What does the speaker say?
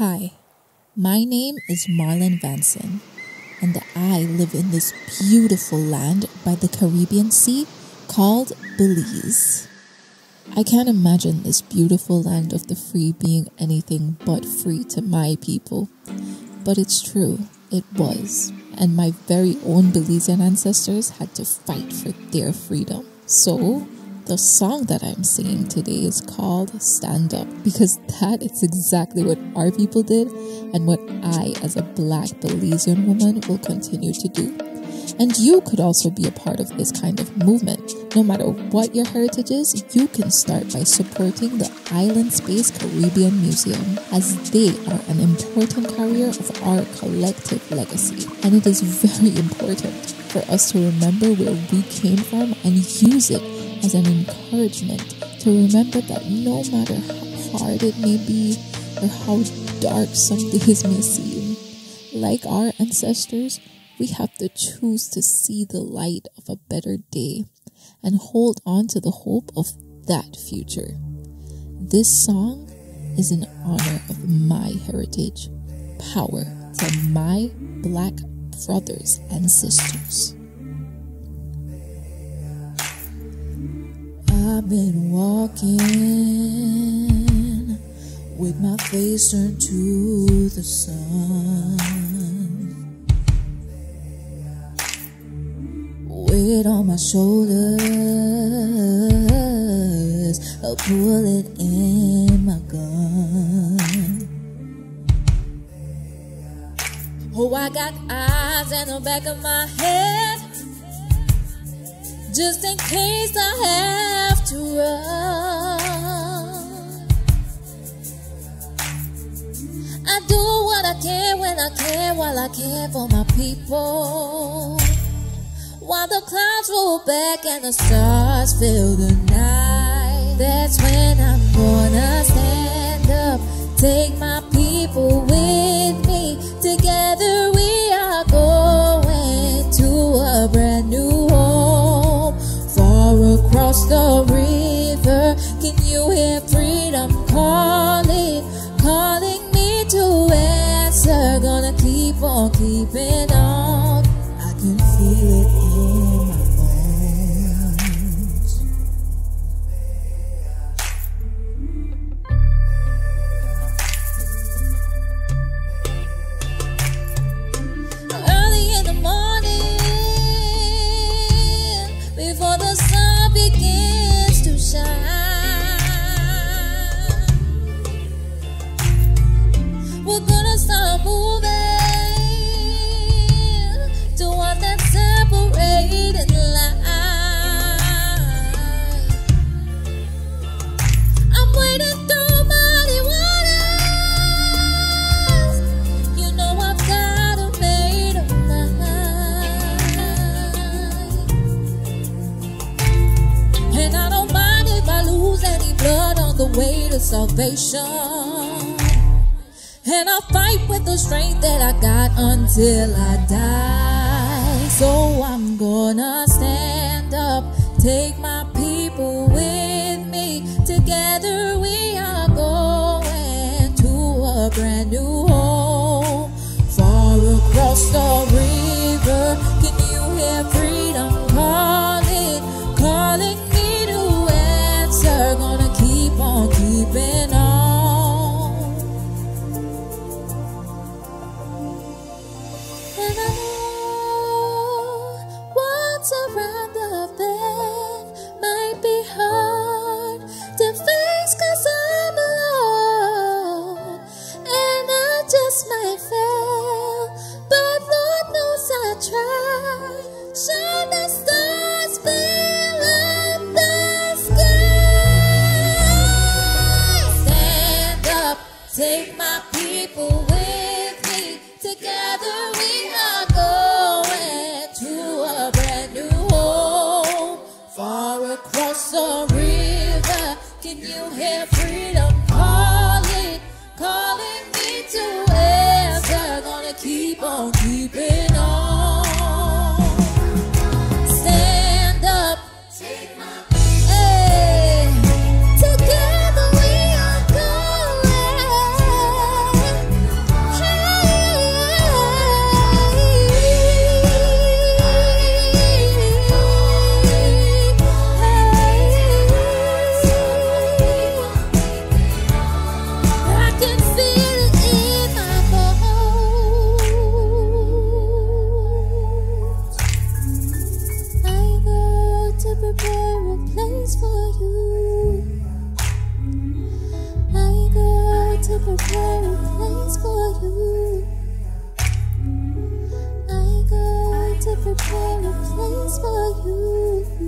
Hi, my name is Marlyn Vansen, and I live in this beautiful land by the Caribbean Sea called Belize. I can't imagine this beautiful land of the free being anything but free to my people. But it's true, it was, and my very own Belizean ancestors had to fight for their freedom. So, the song that I'm singing today is called Stand Up because that is exactly what our people did and what I, as a black Belizean woman, will continue to do. And you could also be a part of this kind of movement. No matter what your heritage is, you can start by supporting the Island Space Caribbean Museum, as they are an important carrier of our collective legacy. And it is very important for us to remember where we came from and use it as an encouragement to remember that no matter how hard it may be or how dark some days may seem, like our ancestors, we have to choose to see the light of a better day and hold on to the hope of that future. This song is in honor of my heritage. Power to my black brothers and sisters. I've been walking with my face turned to the sun. Weight on my shoulders, a bullet in my gun. Oh, I got eyes in the back of my head just in case I have to run. I do what I can when I can while I care for my people. While the clouds roll back and the stars fill the night, that's when I'm gonna stand up, take my people answer? Gonna keep on keeping on. I can feel it in my bones. Early in the morning, before the sun begins to shine, And I don't mind if I lose any blood on the way to salvation. And I'll fight with the strength that I got until I die. So I'm gonna stand up, take my people with me. Together we are going to a brand new home. paradise for you. I go to prepare a place for you.